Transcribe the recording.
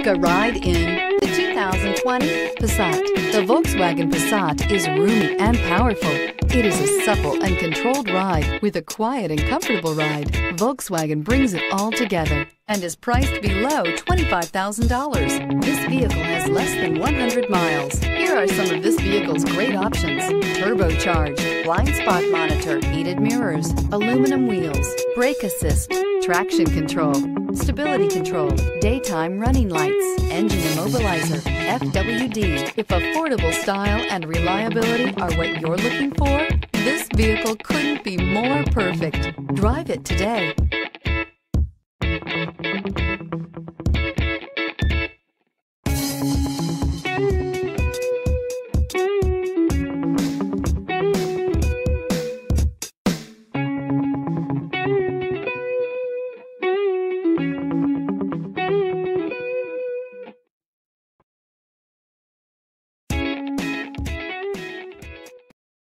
Take a ride in the 2020 Passat. The Volkswagen Passat is roomy and powerful. It is a supple and controlled ride with a quiet and comfortable ride. Volkswagen brings it all together and is priced below $25,000. This vehicle has less than 100 miles. Here are some of this vehicle's great options. Turbocharged, blind spot monitor, heated mirrors, aluminum wheels, brake assist, traction control, stability control, daytime running lights, engine immobilizer, FWD. If affordable style and reliability are what you're looking for, this vehicle couldn't be more perfect. Drive it today.